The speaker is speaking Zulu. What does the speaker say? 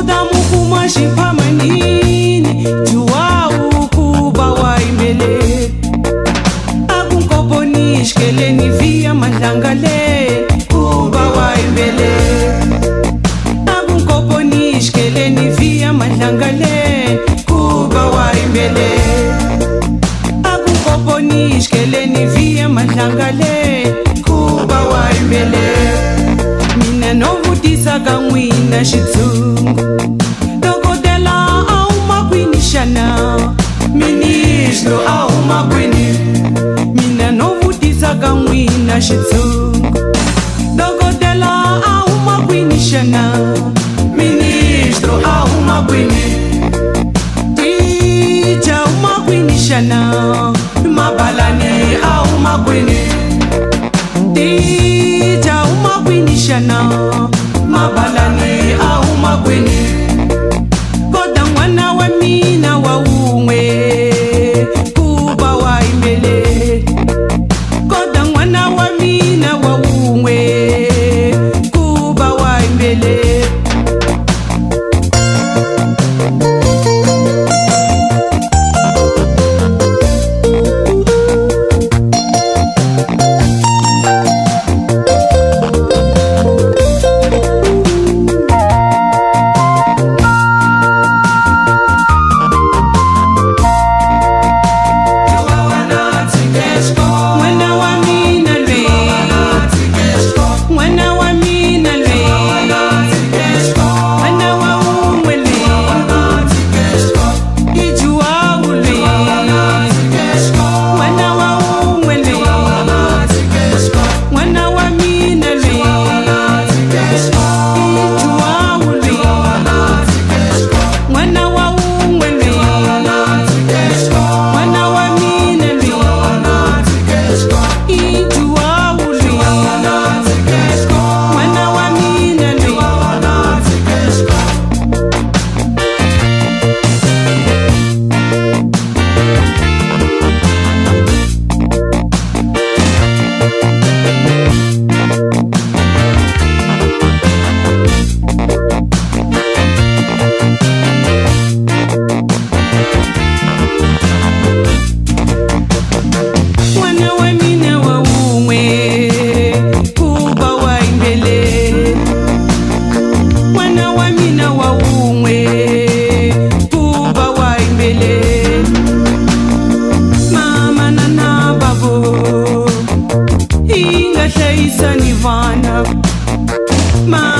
juda mukuma shiphamanini juwa ukuba wayimbele akunkoboni ishkeleni via mandlangaleni kuba wayimbele akunkoboni ishkeleni via mandlangaleni kuba wayimbele akunkoboni ishkeleni via mandlangaleni kuba wayimbele mina no vutisa ka n'wina xitshungu xitsungu dokodela a huma kwini xana? Ministro a huma kwini? Ticha huma kwini xana? Mabalani a huma kwini? Ticha huma kwini xana? Mabalani You. my